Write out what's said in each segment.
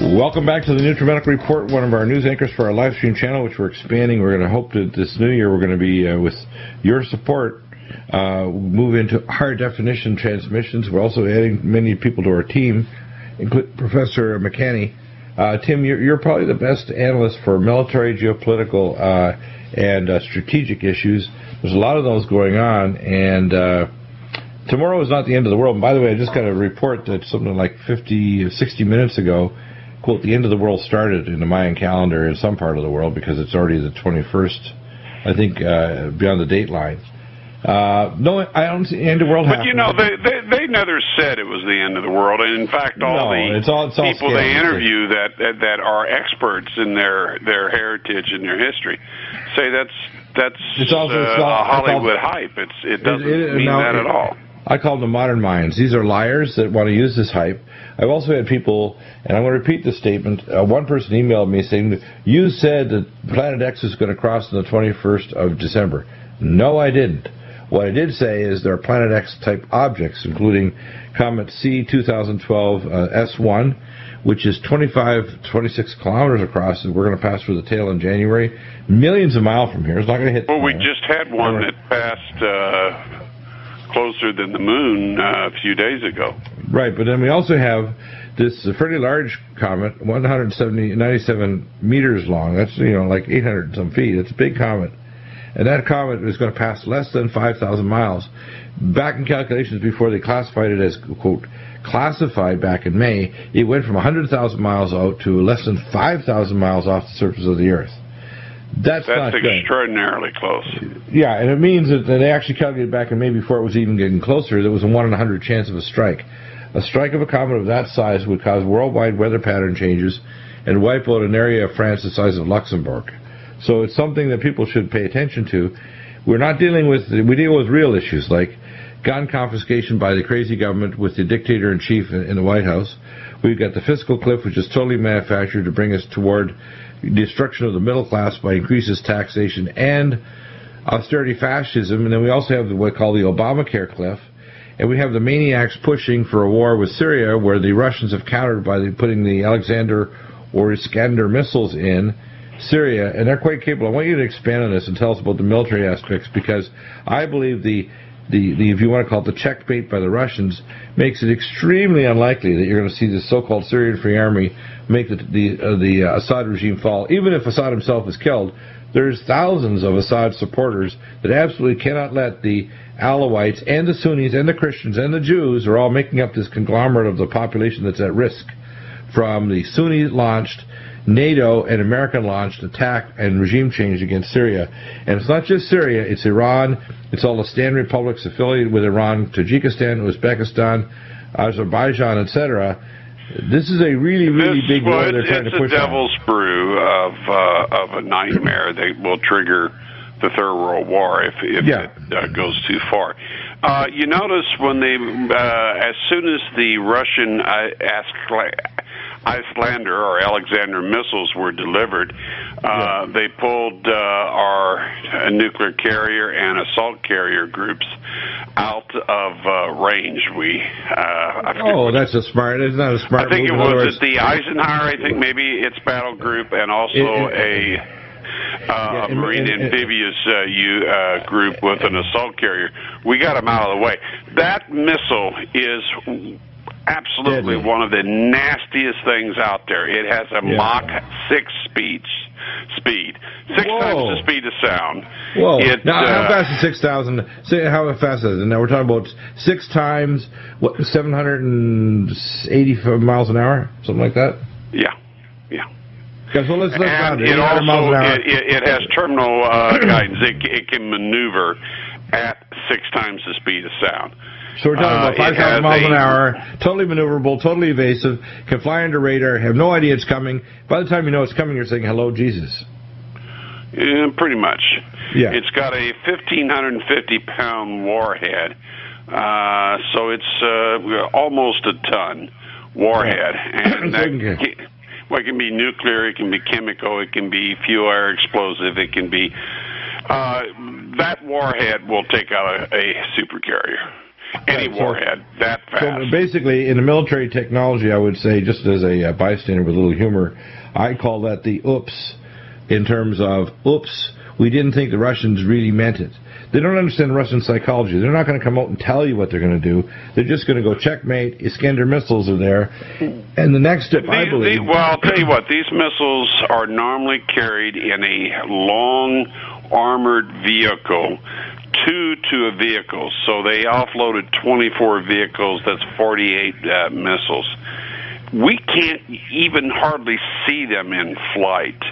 Welcome back to the NutriMedical Report, one of our news anchors for our live stream channel, which we're expanding. We're going to hope that this new year we're going to be, uh, with your support, uh, move into higher definition transmissions. We're also adding many people to our team, including Professor McCanney. Uh, Tim, you're, you're, probably the best analyst for military, geopolitical, uh, and uh, strategic issues. There's a lot of those going on, and uh, tomorrow is not the end of the world. And by the way, I just got a report that something like 50, 60 minutes ago, quote, the end of the world started in the Mayan calendar in some part of the world because it's already the 21st, I think, uh, beyond the date line. Uh, no, I don't see the end of the world But you know, they, they they never said it was the end of the world, and in fact, all No, the it's all- it's all people they interview that, that that are experts in their their heritage and their history say that's that's It's also- uh, it's all- a it's all- Hollywood hype. It's it doesn't It- it- mean now, that at all. I call them modern minds. These are liars that want to use this hype. I've also had people, and I'm going to repeat this statement. Uh, one person emailed me saying, "You said that Planet X is going to cross on the 21st of December." No, I didn't. What I did say is there are Planet X type objects, including Comet C 2012 uh, S1, which is 25, 26 kilometers across, and we're going to pass through the tail in January. Millions of miles from here. It's not going to hit. Well, we just had one that passed uh, closer than the moon uh, a few days ago. Right, but then we also have this fairly large comet, 170, 97 meters long. That's you know like 800 and some feet. It's a big comet, and that comet is going to pass less than 5,000 miles. Back in calculations before they classified it as quote classified back in May, it went from 100,000 miles out to less than 5,000 miles off the surface of the Earth. That's, not That's good. extraordinarily close. Yeah, and it means that they actually calculated back in May before it was even getting closer, there was a 1 in a 100 chance of a strike. A strike of a comet of that size would cause worldwide weather pattern changes and wipe out an area of France the size of Luxembourg. So it's something that people should pay attention to. We're not dealing with, we deal with real issues like gun confiscation by the crazy government with the dictator in chief in in the White House. We've got the fiscal cliff, which is totally manufactured to bring us toward destruction of the middle class by increases taxation and austerity fascism. And then we also have what we call the Obamacare cliff. And we have the maniacs pushing for a war with Syria, where the Russians have countered by putting the Alexander or Iskander missiles in Syria, and they're quite capable. I want you to expand on this and tell us about the military aspects, because I believe the the, the if you want to call it the checkmate by the Russians makes it extremely unlikely that you're going to see the so-called Syrian Free Army make the the, uh, the uh, Assad regime fall. Even if Assad himself is killed, there's thousands of Assad supporters that absolutely cannot let the Alawites and the Sunnis and the Christians and the Jews are all making up this conglomerate of the population that's at risk from the Sunni launched NATO and American launched attack and regime change against Syria. And it's not just Syria, it's Iran, it's all the stand republics affiliated with Iran, Tajikistan, Uzbekistan, Azerbaijan, etc. This is a really, really This- big well, war they're it's, trying it's to push a on. devil's brew of uh, of a nightmare that will trigger the Third World War if if Yeah. it uh, goes too far. Uh, you notice when they, uh, as soon as the Russian uh, Iskander or Alexander missiles were delivered, uh, they pulled uh, our nuclear carrier and assault carrier groups out of uh, range. We, uh, Oh, that's a smart. It's not a smart. I think it move. Other was words- the Eisenhower. I think maybe its battle group and also It- a uh, Yeah, marine and- and- amphibious uh, U, uh, group with an assault carrier. We got them out of the way. That missile is absolutely Deadly. one of the nastiest things out there. It has a Yeah. Mach six speed. Speed six Whoa. times the speed of sound. Whoa! It, now, how uh, fast is six thousand? Say how fast is it? Now we're talking about six times what seven hundred and eighty miles an hour, something like that. Yeah, yeah. Okay, so let's let's and it. it also it, it, it has terminal uh, guidance. It, it can maneuver at six times the speed of sound. So we're talking Uh, about five thousand has miles an hour, totally maneuverable, totally evasive, can fly under radar, have no idea it's coming. By the time you know it's coming, you're saying, "Hello, Jesus." Yeah, pretty much. Yeah. It's got a 1,550 pound warhead, uh, so it's uh, almost a ton warhead, and that, Okay. ca- well, it can be nuclear, it can be chemical, it can be fuel air explosive, it can be. Uh, that warhead will take out a, a supercarrier. Any Right, so- warhead that fast. So basically, in the military technology, I would say, just as a, uh bystander with a little humor, I call that the oops, in terms of oops, we didn't think the Russians really meant it. They don't understand Russian psychology. They're not going to come out and tell you what they're going to do. They're just going to go checkmate. Iskander missiles are there, and the next step, I believe. well, I'll tell you what. These missiles are normally carried in a long armored vehicle, two to a vehicle. So they offloaded 24 vehicles. That's 48 uh, missiles. We can't even hardly see them in flight,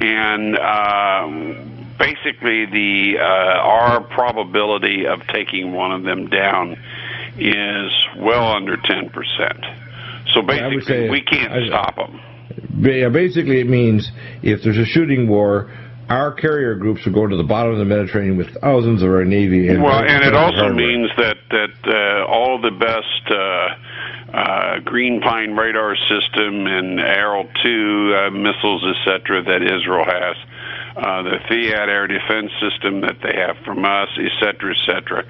and. Um, Basically, the uh, our probability of taking one of them down is well under ten percent. So basically, say- we can't I- stop them. Yeah, basically, it means if there's a shooting war, our carrier groups will go to the bottom of the Mediterranean with thousands of our navy. And Well, and it also hardware. means that that uh, all the best uh, uh, Green Pine radar system and Arrow two uh, missiles, etc., that Israel has, uh, the Fiat air defense system that they have from us, etc., etc.,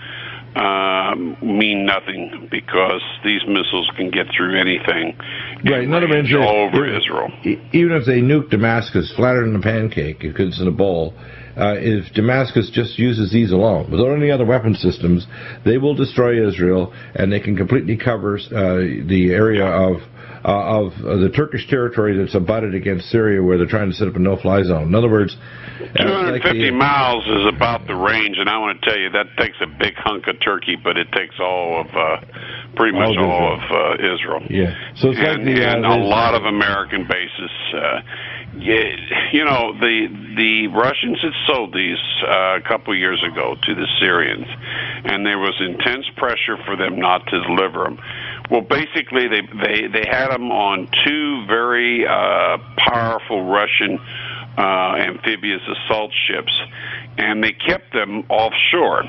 um, mean nothing because these missiles can get through anything Right, none of is- all over Israel. Even if they nuke Damascus flatter than a pancake, because it's in a bowl, uh, if Damascus just uses these alone, without any other weapon systems, they will destroy Israel, and they can completely cover uh, the area of uh, of uh, the Turkish territory that's abutted against Syria, where they're trying to set up a no-fly zone. In other words, uh, it's like 250 miles is about the range, and I want to tell you that takes a big hunk of turkey, but it takes all of, uh, pretty much All of all of uh, Israel. Yeah, so it's and, like the uh, and a lot of American bases. Uh, you know the the Russians had sold these uh, a couple years ago to the Syrians, and there was intense pressure for them not to deliver them. Well, basically, they they they had them on two very uh, powerful Russian uh, amphibious assault ships, and they kept them offshore.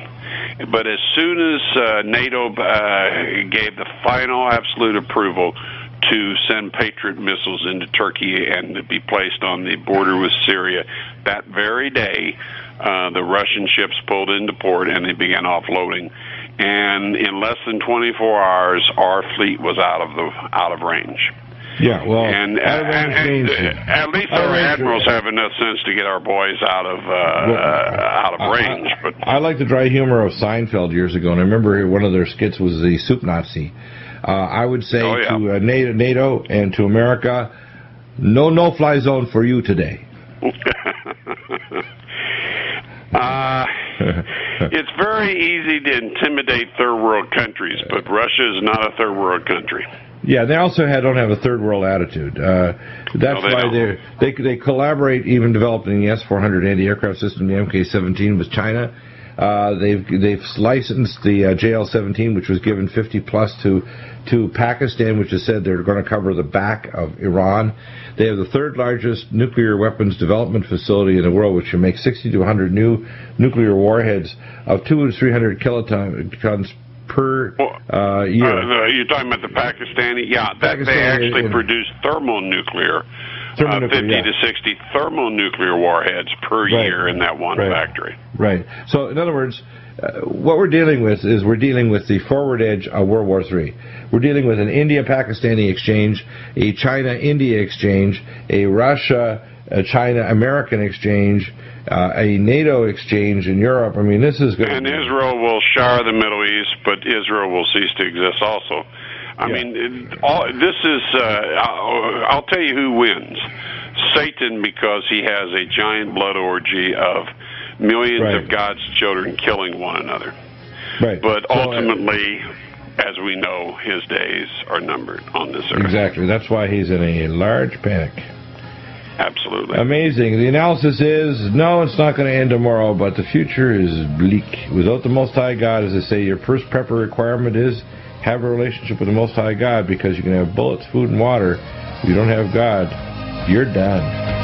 But as soon as uh, NATO uh, gave the final absolute approval to send Patriot missiles into Turkey and to be placed on the border with Syria, that very day, uh, the Russian ships pulled into port and they began offloading. And in less than 24 hours, our fleet was out of the out of range. yeah, well, And, of and, and, uh, at least our admirals have enough sense to get our boys out of uh, uh, out of range. But I like the dry humor of Seinfeld years ago, and I remember one of their skits was the soup Nazi. Uh, I would say Oh, yeah. to uh, NATO, NATO and to America, no no-fly zone for you today. uh, it's very easy to intimidate third world countries, but Russia is not a third world country. Yeah, they also had, don't have a third world attitude. Uh, that's No, they why don't. they they collaborate, even developing the S-400 anti-aircraft system, the MK-17 with China. Uh, they've they've licensed the uh, JF-17, which was given 50 plus to to Pakistan, which has said they're going to cover the back of Iran. They have the third largest nuclear weapons development facility in the world, which can make 60 to 100 new nuclear warheads of two to 300 kilotons per uh, year. Uh, you're talking about the Pakistani? Yeah, that, they actually produce thermonuclear, uh, 50 yeah. to 60 thermonuclear warheads per Right. year in that one Right. factory. Right. So, in other words, uh, what we're dealing with is we're dealing with the forward edge of World War III. We're dealing with an India-Pakistani exchange, a China-India exchange, a Russia-China-American exchange, uh, a NATO exchange in Europe. I mean, this is going to. And Israel will shower the Middle East, but Israel will cease to exist also. I Yeah. mean, it, all, this is, uh, I'll, I'll tell you who wins. Satan, because he has a giant blood orgy of millions Right. of God's children killing one another. right. But So, uh, ultimately, as we know, his days are numbered on this earth. exactly. That's why he's in a large panic. Absolutely. Amazing. The analysis is no, it's not going to end tomorrow, but the future is bleak. Without the Most High God, as I say, your first prepper requirement is have a relationship with the Most High God because you can have bullets, food, and water. If you don't have God, you're done.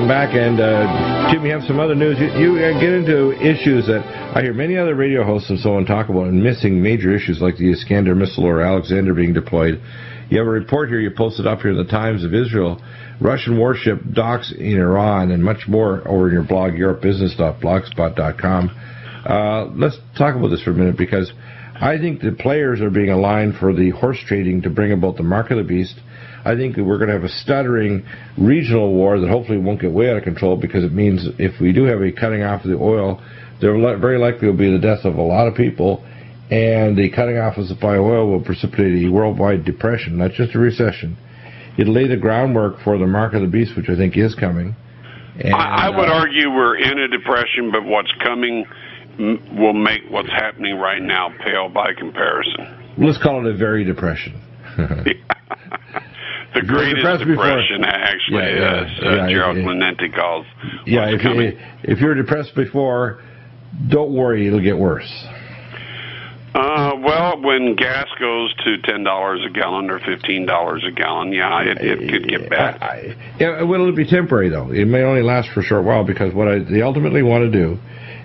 Welcome back, and uh, Tim, you have some other news. You, you uh, get into issues that I hear many other radio hosts and so on talk about, and missing major issues like the Iskander missile or Alexander being deployed. You have a report here you posted up here in the Times of Israel. Russian warship docks in Iran and much more over in your blog, europebusiness.blogspot.com. Uh, let's talk about this for a minute because I think the players are being aligned for the horse trading to bring about the mark of the beast. I think we're going to have a stuttering regional war that hopefully won't get way out of control because it means if we do have a cutting off of the oil, there very likely will be the death of a lot of people, and the cutting off of supply of oil will precipitate a worldwide depression, not just a recession. It'll lay the groundwork for the mark of the beast, which I think is coming. And, I, I would uh, argue we're in a depression, but what's coming will make what's happening right now pale by comparison. Let's call it a very depression. the greatest depression before, actually yeah, yeah, is. Uh, yeah, Gerald Celente calls. Yeah, if, you, if you're depressed before, don't worry, it'll get worse. Uh, well, when gas goes to ten dollars a gallon or fifteen dollars a gallon, yeah, it, it could get bad. I, yeah, well, it'll be temporary though. It may only last for a short while because what I, they ultimately want to do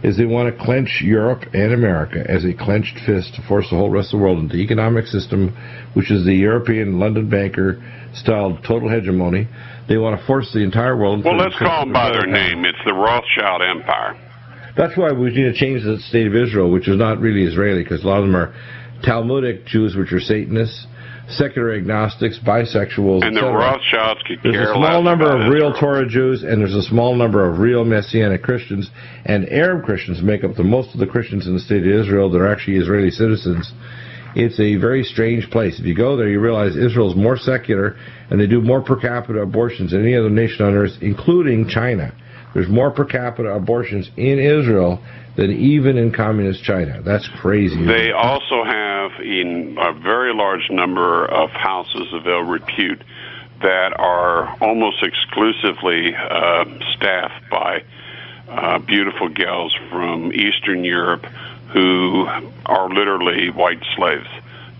is they want to clench Europe and America as a clenched fist to force the whole rest of the world into the economic system, which is the European London banker style total hegemony. They want to force the entire world. Well, let's call them by their name. It's the Rothschild Empire. That's why we need to change the state of Israel, which is not really Israeli, because a lot of them are Talmudic Jews, which are Satanists secular agnostics, bisexuals, and the Rothschilds could There's a small number of real Torah Jews, and there's a small number of real Messianic Christians, and Arab Christians make up the most of the Christians in the state of Israel that are actually Israeli citizens. It's a very strange place. If you go there, you realize Israel is more secular, and they do more per capita abortions than any other nation on earth, including China. There's more per capita abortions in Israel than even in communist China. That's crazy. They also have in a very large number of houses of ill repute that are almost exclusively uh, staffed by uh, beautiful gals from Eastern Europe who are literally white slaves.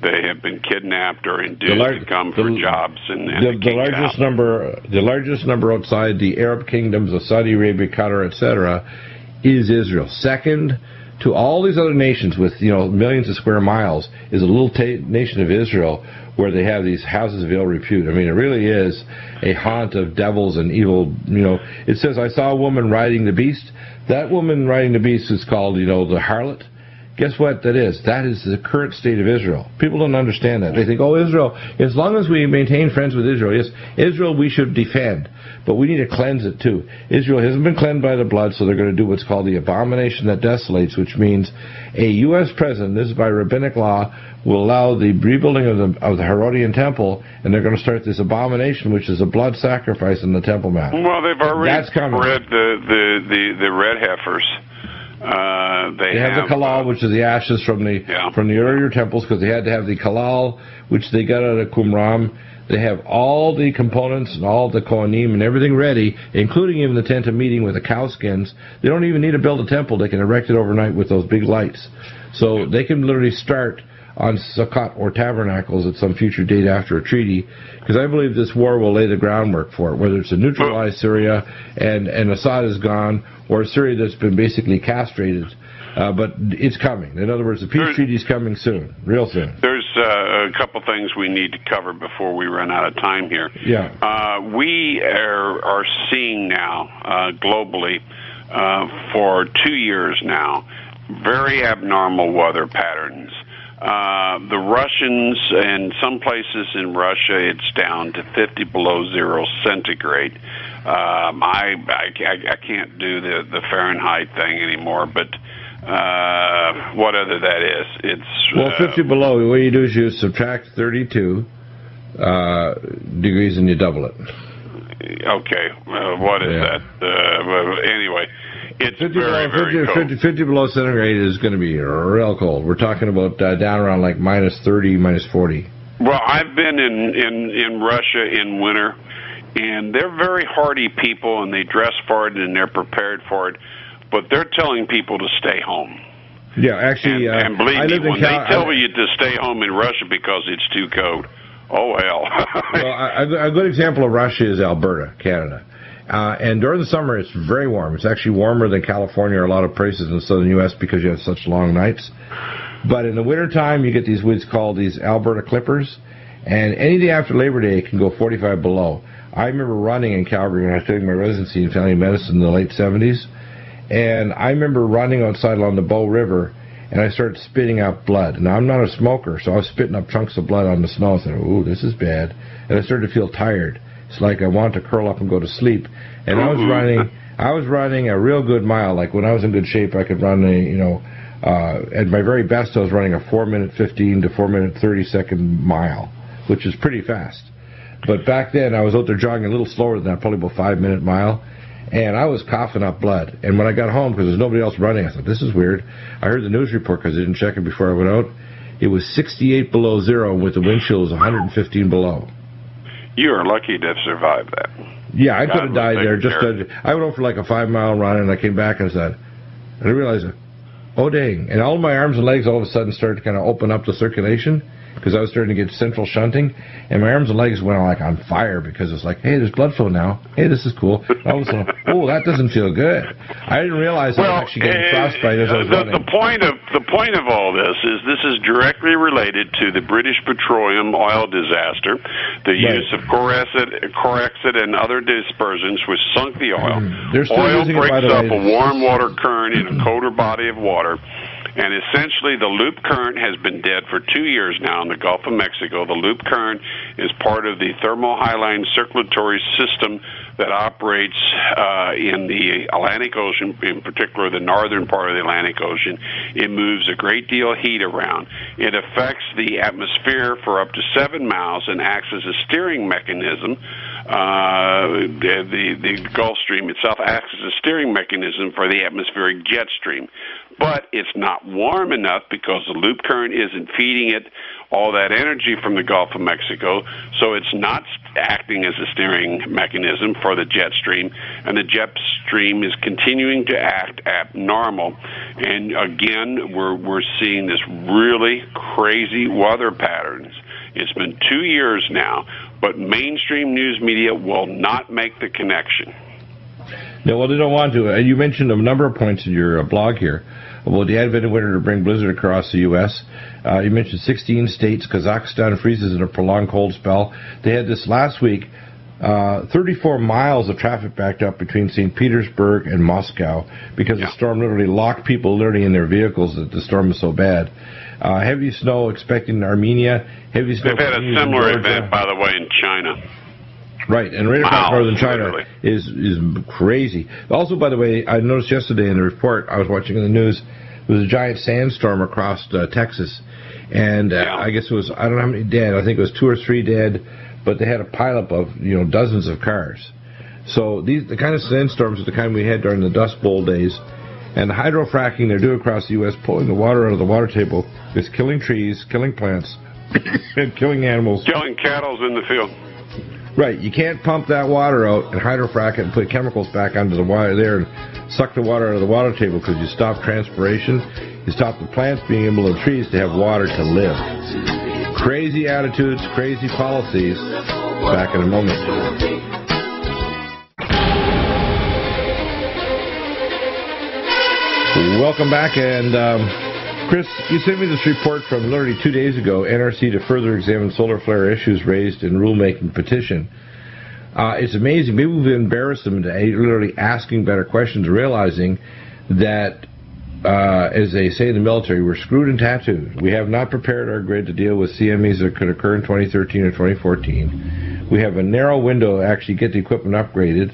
They have been kidnapped or induced lar- to come for the, jobs and, and the, the largest out. number, the largest number outside the Arab kingdoms of Saudi Arabia, Qatar, etc., is Israel. Second to all these other nations with you know millions of square miles is a little nation of Israel where they have these houses of ill repute. I mean, it really is a haunt of devils and evil. You know, it says I saw a woman riding the beast. That woman riding the beast is called you know the harlot Guess what that is? That is the current state of Israel. People don't understand that. They think, oh, Israel, as long as we maintain friends with Israel, yes, Israel we should defend, but we need to cleanse it too. Israel hasn't been cleansed by the blood, so they're going to do what's called the abomination that desolates, which means a U.S. president, this is by rabbinic law, will allow the rebuilding of the, of the Herodian temple, and they're going to start this abomination, which is a blood sacrifice in the Temple Mount. Well, they've already That's coming. the, the, the, the red heifers uh, they, they have, have, the kalal, uh, which is the ashes from the yeah. from the earlier temples, because they had to have the kalal, which they got out of Qumran. They have all the components and all the kohanim and everything ready, including even the tent of meeting with the cow skins. They don't even need to build a temple; they can erect it overnight with those big lights. So they can literally start on Sukkot or tabernacles at some future date after a treaty, because I believe this war will lay the groundwork for it, whether it's to neutralize Syria and, and Assad is gone, or Syria that's been basically castrated. Uh, but it's coming. In other words, the peace treaty is coming soon, real soon. There's uh, a couple things we need to cover before we run out of time here. Yeah. Uh, we are, are seeing now uh, globally uh, for two years now very abnormal weather patterns. Uh, the Russians, and some places in Russia, it's down to 50 below zero centigrade. Um, I, I I can't do the the Fahrenheit thing anymore, but uh, whatever that is, it's well 50 uh, below. What you do is you subtract 32 uh, degrees and you double it. Okay, uh, what is yeah. that? Uh, anyway, it's 50 very, below, 50, very 50, 50, below centigrade is going to be real cold. We're talking about uh, down around like minus 30, minus 40. Well, I've been in, in, in Russia in winter, and they're very hardy people, and they dress for it, and they're prepared for it, but they're telling people to stay home. Yeah, actually, and, uh, and believe me, when Cal- they tell I, you to stay home in Russia because it's too cold, oh hell. well, a, a good example of Russia is Alberta, Canada. Uh, and during the summer, it's very warm. It's actually warmer than California or a lot of places in the southern U.S. because you have such long nights. But in the wintertime, you get these woods called these Alberta clippers, and any day after Labor Day it can go 45 below. I remember running in Calgary when I was taking my residency in family medicine in the late 70s, and I remember running outside along the Bow River, and I started spitting out blood. Now I'm not a smoker, so I was spitting up chunks of blood on the snow. I said, "Ooh, this is bad," and I started to feel tired. It's like I want to curl up and go to sleep, and I was running. I was running a real good mile. Like when I was in good shape, I could run a, you know, uh, at my very best, I was running a four minute 15 to four minute 30 second mile, which is pretty fast. But back then, I was out there jogging a little slower than that, probably about five minute mile. And I was coughing up blood. And when I got home, because there's nobody else running, I thought, this is weird. I heard the news report because I didn't check it before I went out. It was 68 below zero, with the wind chill was 115 below. You are lucky to have survived that. Yeah, I could have died there. Just uh, I went over for like a five mile run, and I came back and said, and I realized, oh dang! And all my arms and legs all of a sudden started to kind of open up the circulation because I was starting to get central shunting, and my arms and legs went like on fire because it's like, hey, there's blood flow now. Hey, this is cool. And all of a sudden, oh, that doesn't feel good. I didn't realize well, I was actually getting frostbite as I was the, running. The point of the point of all this is this is directly related to the British petroleum oil disaster, the right. use of Corexit, Corexit and other dispersants which sunk the oil. Mm. Oil breaks up a warm water current in a colder body of water and essentially, the loop current has been dead for two years now in the Gulf of Mexico. The loop current is part of the thermohaline circulatory system that operates uh, in the Atlantic Ocean, in particular the northern part of the Atlantic Ocean. It moves a great deal of heat around. It affects the atmosphere for up to seven miles and acts as a steering mechanism. Uh, the, the, the Gulf Stream itself acts as a steering mechanism for the atmospheric jet stream but it's not warm enough because the loop current isn't feeding it all that energy from the Gulf of Mexico, so it's not acting as a steering mechanism for the jet stream, and the jet stream is continuing to act abnormal. And again, we're we're seeing this really crazy weather patterns. It's been two years now, but mainstream news media will not make the connection. No, well, they don't want to. And you mentioned a number of points in your uh, blog here about the advent of winter to bring blizzard across the U.S. Uh, you mentioned 16 states. Kazakhstan freezes in a prolonged cold spell. They had this last week. Uh, 34 miles of traffic backed up between St. Petersburg and Moscow because yeah. the storm literally locked people literally in their vehicles that the storm was so bad. Uh, heavy snow expected in Armenia. Heavy snow. They've had a similar event, by the way, in China. Right, and right across northern China is is crazy. Also, by the way, I noticed yesterday in the report I was watching in the news, there was a giant sandstorm across uh, Texas, and uh, yeah. I guess it was I don't know how many dead. I think it was two or three dead, but they had a pileup of you know dozens of cars. So these the kind of sandstorms are the kind we had during the Dust Bowl days, and the hydrofracking they're doing across the U.S. pulling the water out of the water table is killing trees, killing plants, and killing animals, killing cattle in the field. Right, you can't pump that water out and hydrofrack it and put chemicals back onto the water there and suck the water out of the water table because you stop transpiration, you stop the plants being able, the trees to have water to live. Crazy attitudes, crazy policies. Back in a moment. Welcome back, and um, Chris, you sent me this report from literally two days ago. NRC to further examine solar flare issues raised in rulemaking petition. Uh, it's amazing. Maybe we've embarrassed them literally asking better questions, realizing that, uh, as they say in the military, we're screwed and tattooed. We have not prepared our grid to deal with CMEs that could occur in 2013 or 2014. We have a narrow window to actually get the equipment upgraded.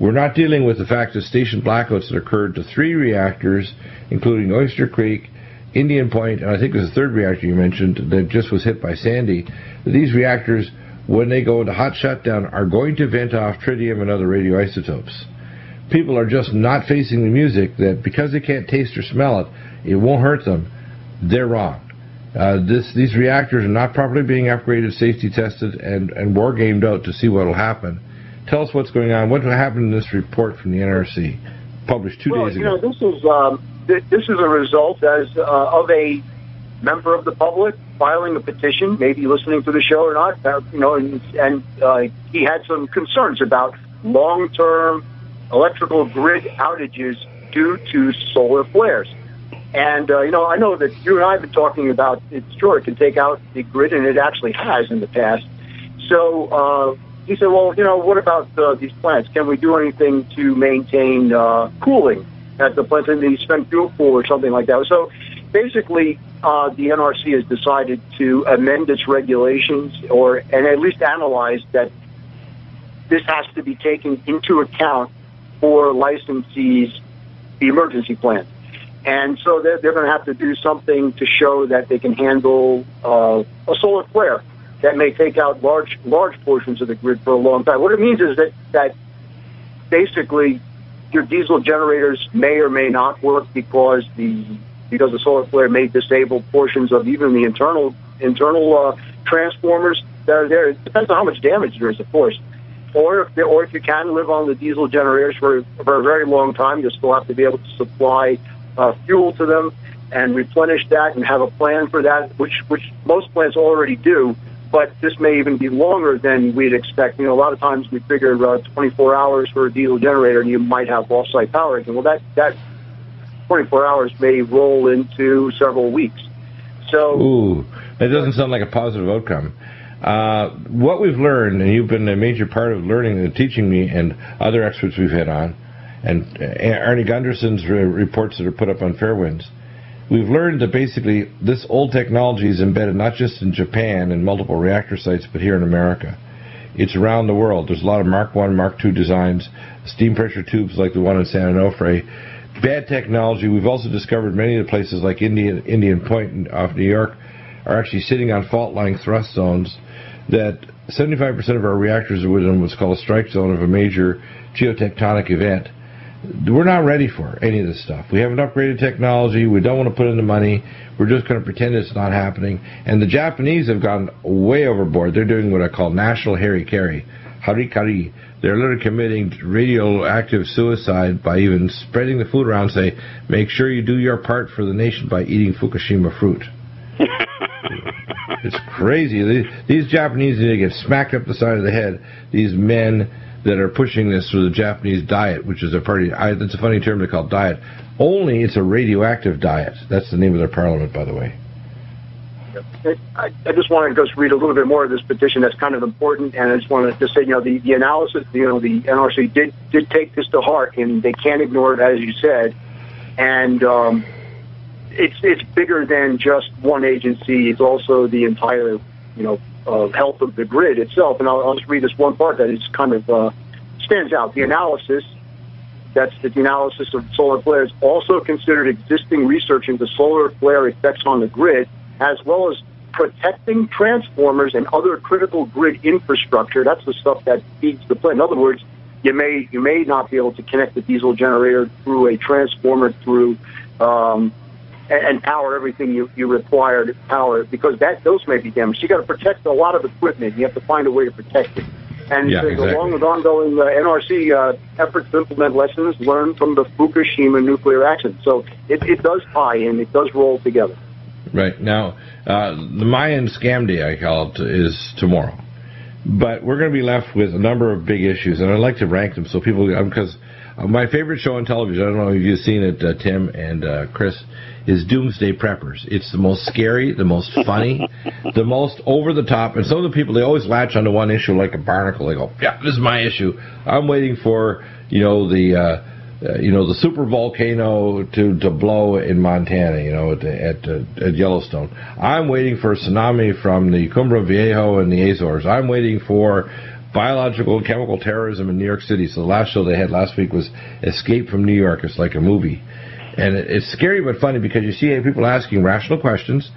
We're not dealing with the fact that station blackouts that occurred to three reactors, including Oyster Creek, Indian Point, and I think there's a third reactor you mentioned that just was hit by Sandy. These reactors, when they go into hot shutdown, are going to vent off tritium and other radioisotopes. People are just not facing the music that because they can't taste or smell it, it won't hurt them. They're wrong. Uh, this, these reactors are not properly being upgraded, safety tested, and, and war gamed out to see what will happen. Tell us what's going on. What happened in this report from the NRC, published two well, days ago? You know, this is um, this is a result as uh, of a member of the public filing a petition, maybe listening to the show or not, uh, you know, and, and uh, he had some concerns about long-term electrical grid outages due to solar flares. And uh, you know, I know that you and I have been talking about it. Sure, it can take out the grid, and it actually has in the past. So uh, he said, "Well, you know, what about uh, these plants? Can we do anything to maintain uh, cooling at the plants? And they spent fuel pool or something like that." So basically, uh, the NRC has decided to amend its regulations, or and at least analyze that this has to be taken into account for licensees' the emergency plan. And so they're, they're going to have to do something to show that they can handle uh, a solar flare that may take out large large portions of the grid for a long time. What it means is that that basically your diesel generators may or may not work because the because the solar flare may disable portions of even the internal internal uh, transformers that are there. It depends on how much damage there is, of course. Or if or if you can live on the diesel generators for for a very long time, you still have to be able to supply uh, fuel to them and replenish that and have a plan for that, which which most plants already do. But this may even be longer than we'd expect. You know, a lot of times we figure uh, 24 hours for a diesel generator, and you might have off-site power. And well, that that 24 hours may roll into several weeks. So, ooh, that doesn't sound like a positive outcome. Uh, what we've learned, and you've been a major part of learning and teaching me, and other experts we've had on, and Arnie Gundersen's reports that are put up on Fairewinds, we've learned that basically this old technology is embedded not just in Japan and multiple reactor sites, but here in America. It's around the world. There's a lot of Mark 1, Mark 2 designs, steam pressure tubes like the one in San Onofre. Bad technology. We've also discovered many of the places like Indian, Indian Point off New York are actually sitting on fault line thrust zones that 75% of our reactors are within what's called a strike zone of a major geotectonic event we're not ready for any of this stuff. We haven't upgraded technology. We don't want to put in the money. We're just going to pretend it's not happening. And the Japanese have gone way overboard. They're doing what I call national harikari, harikari. They're literally committing radioactive suicide by even spreading the food around. Say, make sure you do your part for the nation by eating Fukushima fruit. it's crazy. These, these Japanese need to get smacked up the side of the head. These men that are pushing this through the Japanese diet, which is a party. I, that's a funny term to call diet. Only it's a radioactive diet. That's the name of their parliament, by the way. I, I just want to just read a little bit more of this petition. That's kind of important, and I just want to just say, you know, the, the analysis, you know, the NRC did did take this to heart, and they can't ignore it, as you said. And um, it's it's bigger than just one agency. It's also the entire, you know, of health of the grid itself. And I'll, I'll just read this one part that is kind of uh, stands out. The analysis, that's the analysis of solar flares, also considered existing research into solar flare effects on the grid, as well as protecting transformers and other critical grid infrastructure. That's the stuff that feeds the plant. In other words, you may you may not be able to connect the diesel generator through a transformer through um, and, and power everything you, you require to power because that those may be damaged. You got to protect a lot of equipment. You have to find a way to protect it. And yeah, exactly. along with ongoing uh, NRC uh, efforts to implement lessons learned from the Fukushima nuclear accident. So it, it does tie in, it does roll together. Right. Now, uh, the Mayan scam day, I call it, is tomorrow. But we're going to be left with a number of big issues, and I'd like to rank them so people, because uh, my favorite show on television, I don't know if you've seen it, uh, Tim and uh, Chris, is Doomsday Preppers. It's the most scary, the most funny, the most over the top. And some of the people they always latch onto one issue like a barnacle. They go, "Yeah, this is my issue. I'm waiting for you know the." Uh, uh, you know the super volcano to to blow in Montana, you know at at, uh, at Yellowstone. I'm waiting for a tsunami from the Cumbre Vieja and the Azores. I'm waiting for biological and chemical terrorism in New York City. So the last show they had last week was Escape from New York. It's like a movie. And it's scary but funny because you see people asking rational questions.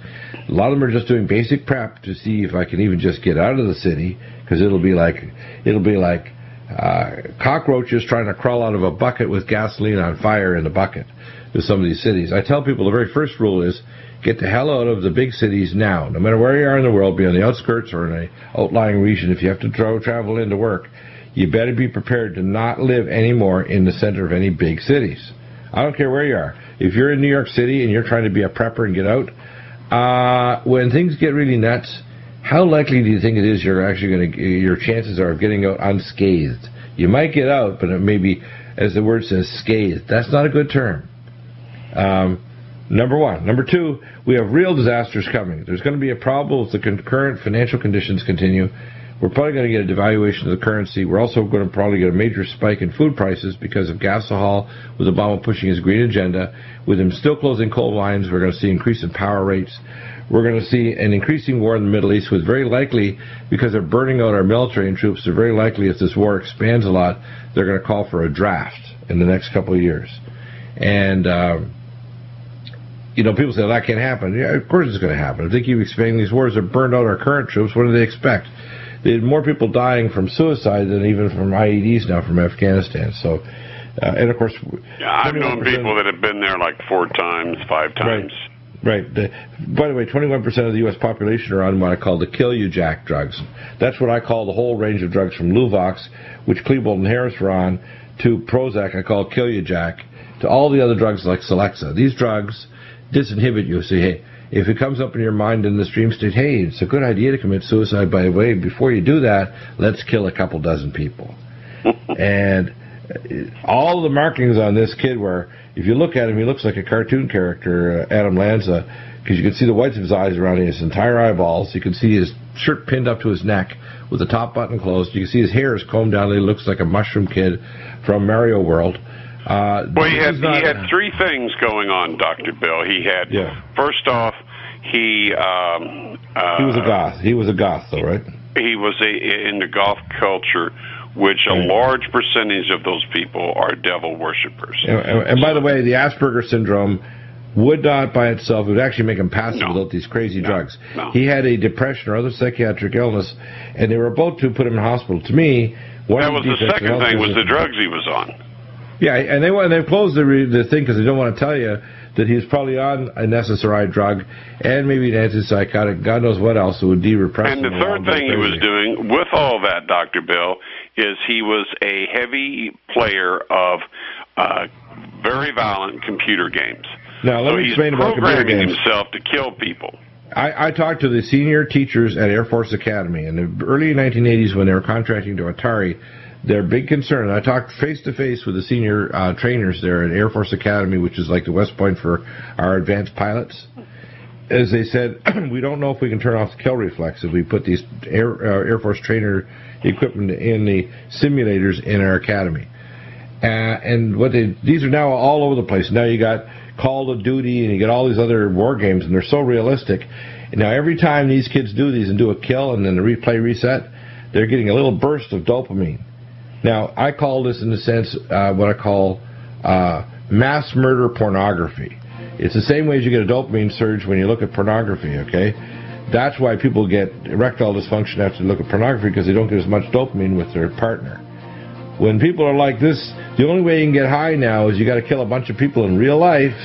A lot of them are just doing basic prep to see if I can even just get out of the city because it'll be like it'll be like uh, cockroaches trying to crawl out of a bucket with gasoline on fire in the bucket to some of these cities. I tell people the very first rule is get the hell out of the big cities now. No matter where you are in the world, be on the outskirts or in an outlying region, if you have to tra- travel into work, you better be prepared to not live anymore in the center of any big cities. I don't care where you are. If you're in New York City and you're trying to be a prepper and get out, uh, when things get really nuts, how likely do you think it is you're actually going to, your chances are of getting out unscathed? You might get out, but it may be, as the word says, scathed. That's not a good term. Um, Number one. Number two, we have real disasters coming. There's going to be a problem if the concurrent financial conditions continue. We're probably going to get a devaluation of the currency. We're also going to probably get a major spike in food prices because of gasohol, with Obama pushing his green agenda. With him still closing coal mines, we're going to see increase in power rates. We're going to see an increasing war in the Middle East, with very likely, because they're burning out our military and troops, they're very likely if this war expands a lot, they're going to call for a draft in the next couple of years. And, um, you know, people say well, that can't happen. Yeah, of course it's going to happen. If they keep expanding these wars, they've burned out our current troops. What do they expect? They had more people dying from suicide than even from IEDs now from Afghanistan. So, uh, and of course, yeah, I've known people that have been there like four times, five times. Right. Right. The, by the way, 21% of the U.S. population are on what I call the kill you jack drugs. That's what I call the whole range of drugs from Luvox, which Klebold and Harris were on, to Prozac, I call kill you jack, to all the other drugs like Celexa. These drugs disinhibit you. So, hey, if it comes up in your mind in the stream state, hey, it's a good idea to commit suicide. By the way, before you do that, let's kill a couple dozen people. and all the markings on this kid were, if you look at him, he looks like a cartoon character, uh, Adam Lanza, because you can see the whites of his eyes around his entire eyeballs. You can see his shirt pinned up to his neck with the top button closed. You can see his hair is combed down. He looks like a mushroom kid from Mario World. Uh, well, he had not, he had three things going on, Doctor Bill. He had yeah. first off, he um, uh, he was a goth. He was a goth, though, right? He was a in the goth culture, which a large percentage of those people are devil worshippers. And, and, and by the way, the Asperger syndrome would not by itself, it would actually make him passive no. without these crazy no. drugs. No. He had a depression or other psychiatric illness, and they were about to put him in hospital. To me, one that was the second thing was the drugs he was on. Yeah, and they and they closed the the thing because they don't want to tell you that he's probably on an SSRI drug and maybe an antipsychotic, God knows what else that would de-repress And the third thing he was doing with all that, Dr. Bill, is he was a heavy player of uh, very violent computer games. Now, let so me explain about computer games. himself to kill people. I, I, talked to the senior teachers at Air Force Academy in the early 1980s when they were contracting to Atari their big concern. I talked face to face with the senior uh, trainers there at Air Force Academy, which is like the West Point for our advanced pilots. As they said, we don't know if we can turn off the kill reflex if we put these Air, uh, Air Force trainer equipment in the simulators in our academy. Uh, and what they these are now all over the place. Now you got Call of Duty and you got all these other war games, and they're so realistic. And now every time these kids do these and do a kill and then the replay reset, they're getting a little burst of dopamine now, I call this, in a sense, uh, what I call uh, mass murder pornography. It's the same way as you get a dopamine surge when you look at pornography, okay? That's why people get erectile dysfunction after they look at pornography because they don't get as much dopamine with their partner. When people are like this, the only way you can get high now is you got to kill a bunch of people in real life.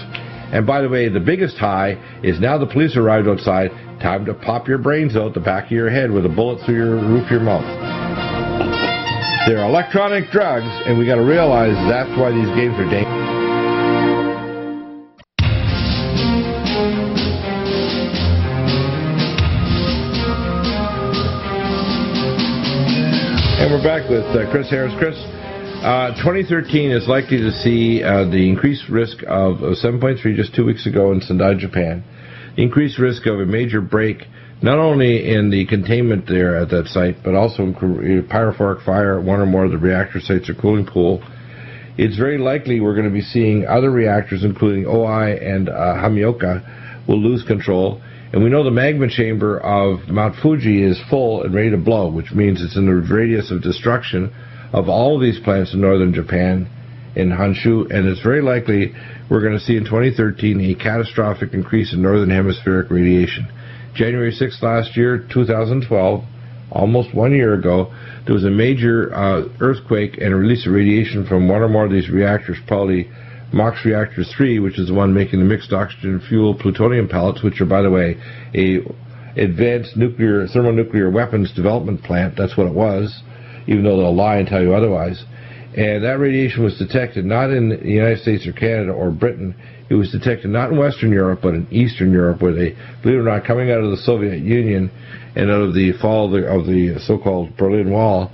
And by the way, the biggest high is now the police arrived outside. Time to pop your brains out the back of your head with a bullet through your roof of your mouth. They're electronic drugs, and we got to realize that's why these games are dangerous. And we're back with uh, Chris Harris. Chris, uh, 2013 is likely to see uh, the increased risk of 7.3 just two weeks ago in Sendai, Japan. increased risk of a major break not only in the containment there at that site, but also in pyrophoric fire at one or more of the reactor sites or cooling pool. It's very likely we're going to be seeing other reactors, including OI and uh, Hamaoka, will lose control. And we know the magma chamber of Mount Fuji is full and ready to blow, which means it's in the radius of destruction of all of these plants in northern Japan, in Honshu, and it's very likely we're going to see in 2013 a catastrophic increase in northern hemispheric radiation. January 6th last year, 2012, almost one year ago, there was a major uh, earthquake and a release of radiation from one or more of these reactors, probably MOX Reactor 3, which is the one making the mixed oxygen fuel plutonium pellets, which are, by the way, a advanced nuclear thermonuclear weapons development plant. That's what it was, even though they'll lie and tell you otherwise. And that radiation was detected not in the United States or Canada or Britain. It was detected not in Western Europe, but in Eastern Europe, where they, believe it or not, coming out of the Soviet Union and out of the fall of the, of the so-called Berlin Wall,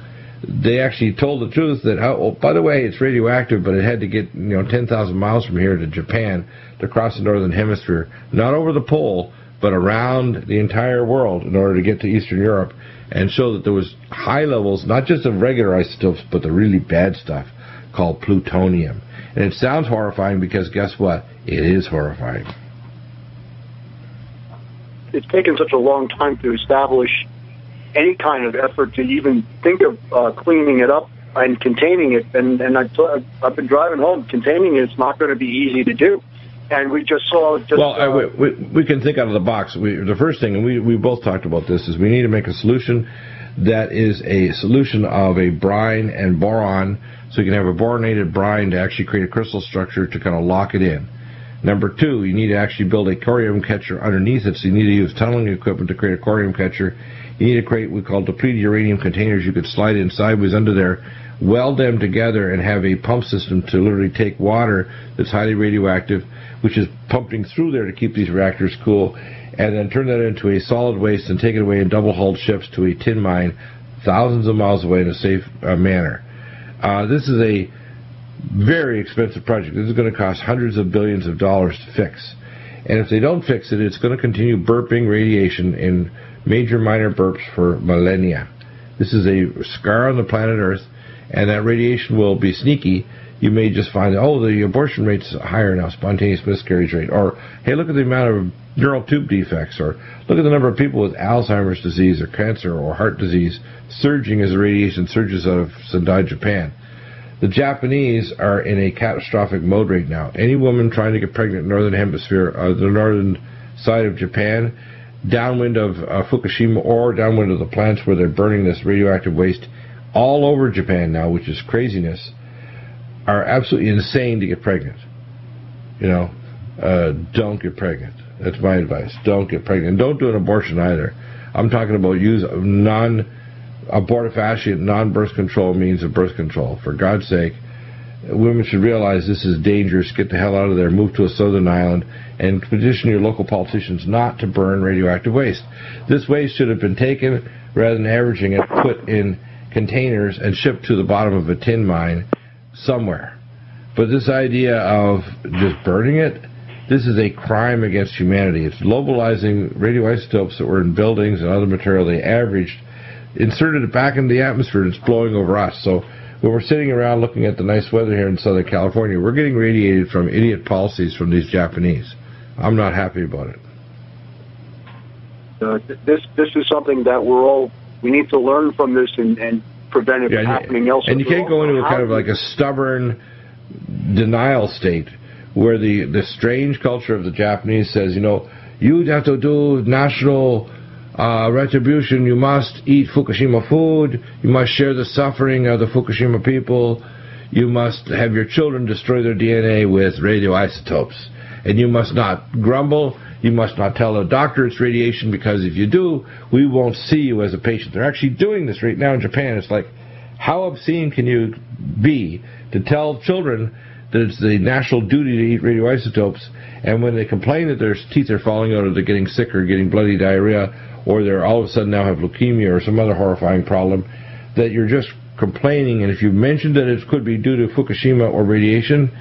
they actually told the truth that, oh, oh by the way, it's radioactive, but it had to get you know 10,000 miles from here to Japan to cross the northern hemisphere, not over the pole, but around the entire world in order to get to Eastern Europe and show that there was high levels, not just of regular isotopes, but the really bad stuff called plutonium. And it sounds horrifying because guess what? It is horrifying. It's taken such a long time to establish any kind of effort to even think of uh, cleaning it up and containing it. And, and I, I've been driving home. Containing it's not going to be easy to do. And we just saw. Just, well, uh, we, we, we, can think out of the box. We, the first thing, and we, we both talked about this, is we need to make a solution that is a solution of a brine and boron, so you can have a boronated brine to actually create a crystal structure to kind of lock it in. Number two, you need to actually build a corium catcher underneath it, so you need to use tunneling equipment to create a corium catcher. You need to create what we call depleted uranium containers you could slide in sideways under there, weld them together, and have a pump system to literally take water that's highly radioactive, which is pumping through there to keep these reactors cool, and then turn that into a solid waste and take it away in double hulled ships to a tin mine thousands of miles away in a safe uh, manner. Uh, this is a very expensive project. This is going to cost hundreds of billions of dollars to fix. And if they don't fix it, it's going to continue burping radiation in major minor burps for millennia. This is a scar on the planet Earth, and that radiation will be sneaky. You may just find, oh, the abortion rate's higher now, spontaneous miscarriage rate. Or, hey, look at the amount of neural tube defects. Or, look at the number of people with Alzheimer's disease or cancer or heart disease surging as the radiation surges out of Sendai, Japan. The Japanese are in a catastrophic mode right now. Any woman trying to get pregnant in the northern hemisphere, uh, the northern side of Japan, downwind of uh, Fukushima or downwind of the plants where they're burning this radioactive waste all over Japan now, which is craziness, are absolutely insane to get pregnant. You know, uh, don't get pregnant. That's my advice. Don't get pregnant. Don't do an abortion either. I'm talking about use non abortifacient, non birth control means of birth control. For God's sake, women should realize this is dangerous. Get the hell out of there. Move to a southern island and petition your local politicians not to burn radioactive waste. This waste should have been taken rather than averaging it, put in containers and shipped to the bottom of a tin mine somewhere. But this idea of just burning it, this is a crime against humanity. It's globalizing radioisotopes that were in buildings and other material they averaged, inserted it back into the atmosphere, and it's blowing over us. So when we're sitting around looking at the nice weather here in Southern California, we're getting radiated from idiot policies from these Japanese. I'm not happy about it. Uh, this this is something that we're all we need to learn from this and, and prevent it yeah, from happening elsewhere. And you can't go into a kind of like a stubborn denial state where the the strange culture of the Japanese says, you know, you have to do national uh, retribution. You must eat Fukushima food. You must share the suffering of the Fukushima people. You must have your children destroy their DNA with radioisotopes. And you must not grumble. You must not tell a doctor it's radiation because if you do, we won't see you as a patient. They're actually doing this right now in Japan. It's like, how obscene can you be to tell children it's the national duty to eat radioisotopes, and when they complain that their teeth are falling out or they're getting sick or getting bloody diarrhea or they're all of a sudden now have leukemia or some other horrifying problem, that you're just complaining. And if you mentioned that it could be due to Fukushima or radiation,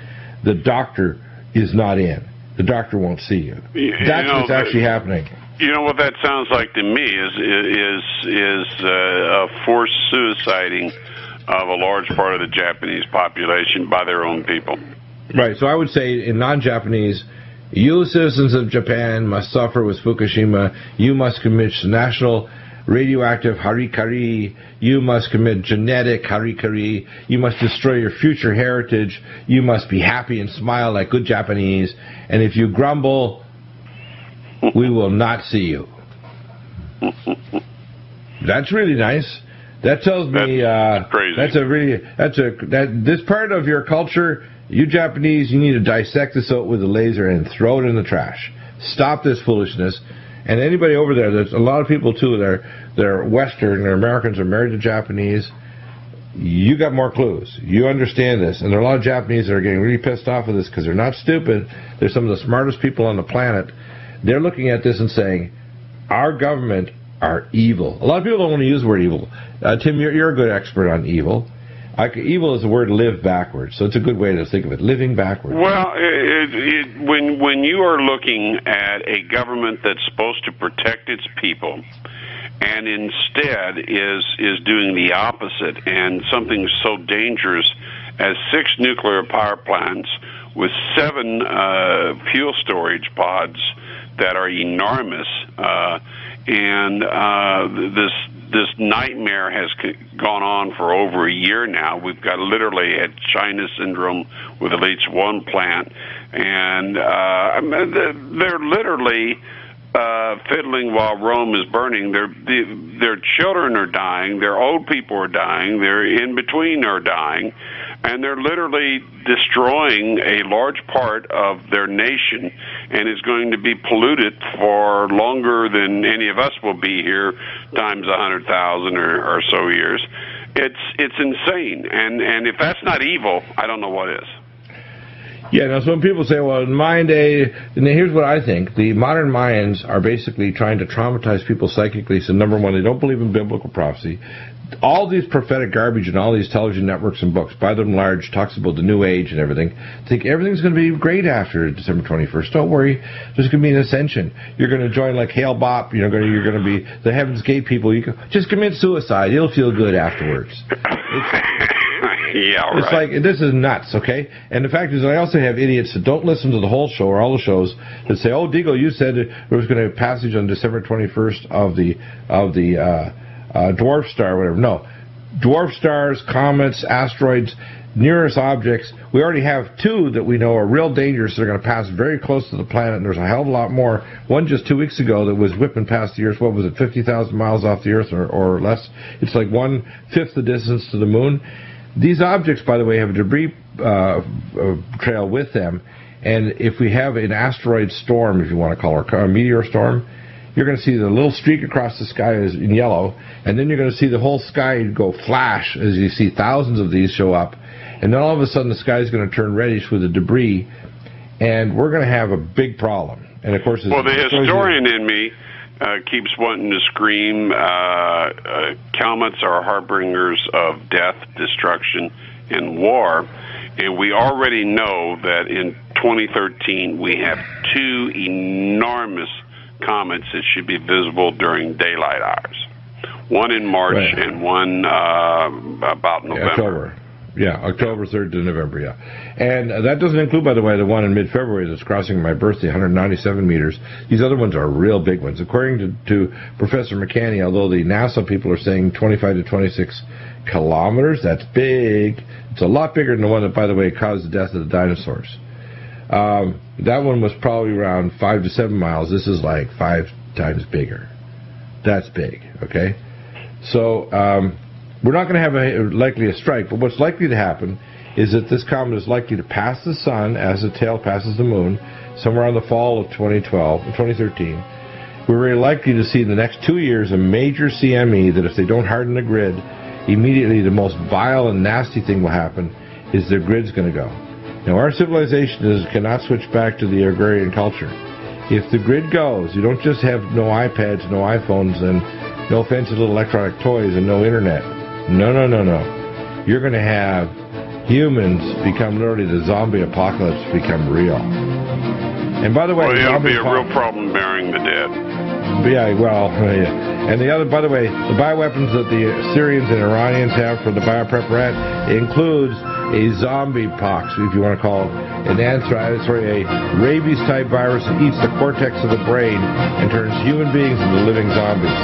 the doctor is not in. The doctor won't see you. you That's know, what's actually happening. You know what that sounds like to me is is is uh, a forced suiciding of a large part of the Japanese population by their own people. Right. So I would say in non-Japanese you citizens of Japan must suffer with Fukushima. You must commit national radioactive harikari. You must commit genetic harikari. You must destroy your future heritage. You must be happy and smile like good Japanese. And if you grumble, we will not see you. That's really nice. That tells me that's, uh, that's a really that's a that this part of your culture you Japanese, you need to dissect this out with a laser and throw it in the trash. Stop this foolishness. And anybody over there, there's a lot of people too that are, that are Western, they're Americans, are married to Japanese. You got more clues. You understand this. And there are a lot of Japanese that are getting really pissed off with this because they're not stupid. They're some of the smartest people on the planet. They're looking at this and saying, our government are evil. A lot of people don't want to use the word evil. Uh, Tim, you're, you're a good expert on evil. I, evil is the word live backwards, so it's a good way to think of it. Living backwards. Well, it, it, when when you are looking at a government that's supposed to protect its people, and instead is is doing the opposite, and something so dangerous as six nuclear power plants with seven uh, fuel storage pods that are enormous, uh, and uh, this this nightmare has gone on for over a year now. We've got literally had China syndrome with the H1 plant, and uh, they're literally uh, fiddling while Rome is burning. Their their children are dying. Their old people are dying. Their in between are dying, and they're literally destroying a large part of their nation, and is going to be polluted for longer than any of us will be here, times a hundred thousand or, or so years. It's it's insane, and and if that's not evil, I don't know what is. Yeah, now so when people say, well, in Mayan day, and here's what I think. The modern Mayans are basically trying to traumatize people psychically. So number one, they don't believe in biblical prophecy. All these prophetic garbage and all these television networks and books, by them large, talks about the new age and everything. Think everything's going to be great after December 21st. Don't worry. There's going to be an ascension. You're going to join like Hale Bopp. You're going to, you're going to be the Heaven's Gate people. You can, just commit suicide. You'll feel good afterwards. It's, yeah, It's like this is nuts, okay? And the fact is, I also have idiots that don't listen to the whole show or all the shows that say, "Oh, Deagle, you said there was going to be a passage on December 21st of the of the uh, uh, dwarf star, whatever." No, dwarf stars, comets, asteroids, near-Earth objects. We already have two that we know are real dangerous. They're going to pass very close to the planet, and there's a hell of a lot more. One just two weeks ago that was whipping past the Earth. What was it, 50,000 miles off the Earth or, or less? It's like one fifth the distance to the moon. These objects, by the way, have a debris uh, uh, trail with them, and if we have an asteroid storm, if you want to call it, a meteor storm, you're going to see the little streak across the sky is in yellow, and then you're going to see the whole sky go flash as you see thousands of these show up, and then all of a sudden the sky is going to turn reddish with the debris, and we're going to have a big problem. And of course, well, the historian in me uh, keeps wanting to scream. Uh, uh, comets are harbingers of death, destruction, and war. And we already know that in 2013 we have two enormous comets that should be visible during daylight hours. One in March right. and one uh, about November. October. Yeah, October 3rd to November, yeah. And that doesn't include, by the way, the one in mid-February that's crossing my birthday, 197 meters. These other ones are real big ones. According to, to Professor McCanney, although the NASA people are saying 25 to 26 kilometers, that's big. It's a lot bigger than the one that, by the way, caused the death of the dinosaurs. Um, that one was probably around 5 to 7 miles. This is like five times bigger. That's big, okay? So, um, we're not going to have a, likely a strike, but what's likely to happen is that this comet is likely to pass the sun as the tail passes the moon somewhere in the fall of 2012, 2013. We're very likely to see in the next two years a major CME that if they don't harden the grid, immediately the most vile and nasty thing will happen is their grid's going to go. Now our civilization is, cannot switch back to the agrarian culture. If the grid goes, you don't just have no iPads, no iPhones, and no fancy little electronic toys and no internet. No, no, no, no. You're going to have humans become literally the zombie apocalypse become real. And by the way, well, it'll be a real problem burying the dead. Yeah, well, yeah. And the other, by the way, the bioweapons that the Syrians and Iranians have for the biopreparat includes a zombie pox, if you want to call it, an anthrax or a rabies type virus that eats the cortex of the brain and turns human beings into living zombies.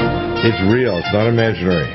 It's real, it's not imaginary.